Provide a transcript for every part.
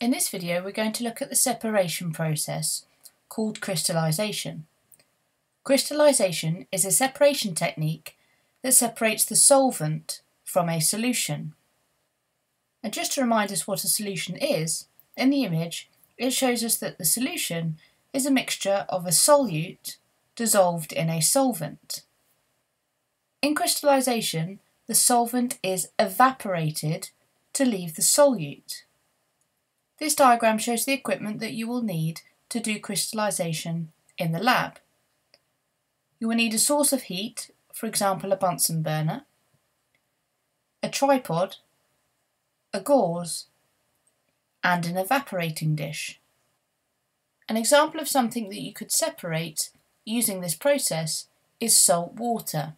In this video we're going to look at the separation process called crystallization. Crystallization is a separation technique that separates the solvent from a solution. And just to remind us what a solution is, in the image it shows us that the solution is a mixture of a solute dissolved in a solvent. In crystallization, the solvent is evaporated to leave the solute. This diagram shows the equipment that you will need to do crystallization in the lab. You will need a source of heat, for example a Bunsen burner, a tripod, a gauze, and an evaporating dish. An example of something that you could separate using this process is salt water.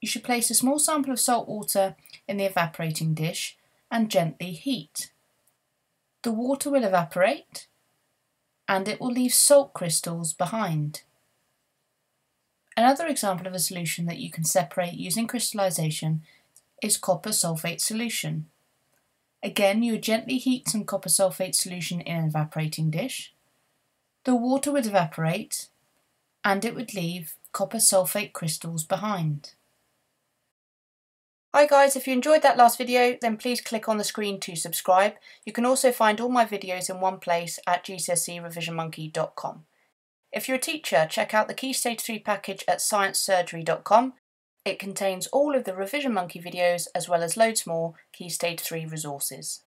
You should place a small sample of salt water in the evaporating dish and gently heat. The water will evaporate and it will leave salt crystals behind. Another example of a solution that you can separate using crystallization is copper sulfate solution. Again, you would gently heat some copper sulfate solution in an evaporating dish. The water would evaporate and it would leave copper sulfate crystals behind. Hi guys, if you enjoyed that last video, then please click on the screen to subscribe. You can also find all my videos in one place at gcserevisionmonkey.com. If you're a teacher, check out the Key Stage 3 package at sciencesurgery.com. It contains all of the Revision Monkey videos as well as loads more Key Stage 3 resources.